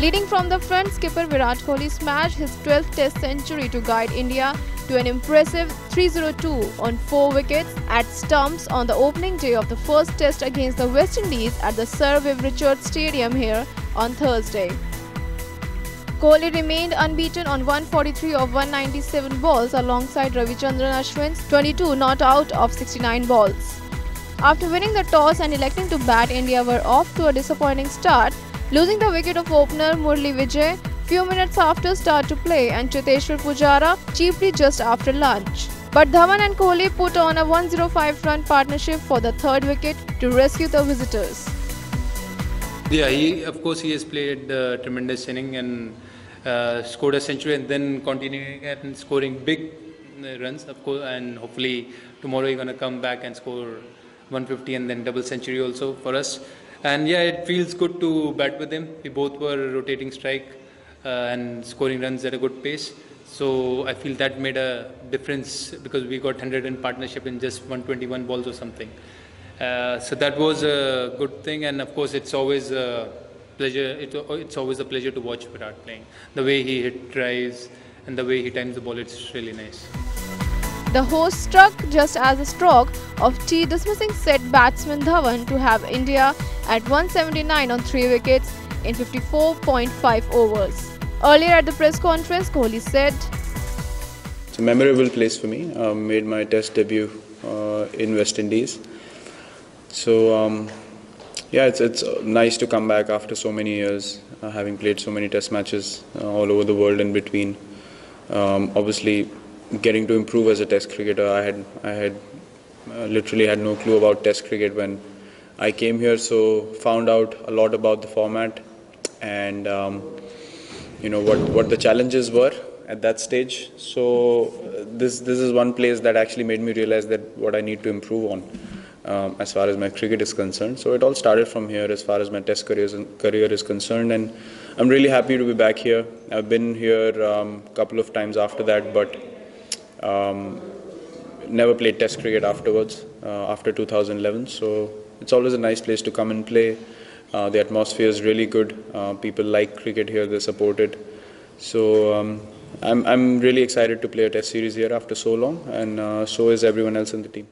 Leading from the front, skipper Virat Kohli smashed his 12th Test century to guide India to an impressive 302 on four wickets at stumps on the opening day of the first Test against the West Indies at the Sir Viv Richards Stadium here on Thursday. Kohli remained unbeaten on 143 of 197 balls alongside Ravichandran Ashwin's 22 not out of 69 balls. After winning the toss and electing to bat, India were off to a disappointing start losing the wicket of opener Murali Vijay few minutes after start to play and Cheteshwar Pujara cheaply just after lunch. But Dhawan and Kohli put on a 105 run partnership for the third wicket to rescue the visitors. Yeah, he of course he has played uh, tremendous inning and uh, scored a century and then continuing and scoring big uh, runs of course and hopefully tomorrow he's gonna come back and score 150 and then double century also for us. And yeah, it feels good to bat with him. We both were rotating strike uh, and scoring runs at a good pace. So I feel that made a difference because we got 100 in partnership in just 121 balls or something. Uh, so that was a good thing, and of course, it's always a pleasure. It, it's always a pleasure to watch Virat playing. The way he hit drives and the way he times the ball, it's really nice. The host struck just as a stroke of tea dismissing said batsman Dhawan to have India at 179 on 3 wickets in 54.5 overs. Earlier at the press conference, Kohli said, It's a memorable place for me. I made my test debut uh, in West Indies. So, um, yeah, it's, it's nice to come back after so many years, uh, having played so many test matches uh, all over the world in between. Um, obviously, getting to improve as a Test cricketer. I had I had uh, literally had no clue about Test cricket when I came here. So found out a lot about the format and um, you know what what the challenges were at that stage. So this this is one place that actually made me realize that what I need to improve on. Um, as far as my cricket is concerned. So it all started from here as far as my test career is, career is concerned and I'm really happy to be back here. I've been here a um, couple of times after that but um, never played Test cricket afterwards, uh, after 2011. So it's always a nice place to come and play. Uh, the atmosphere is really good. Uh, people like cricket here, they support it. So um, I'm, I'm really excited to play a Test series here after so long, and uh, so is everyone else in the team.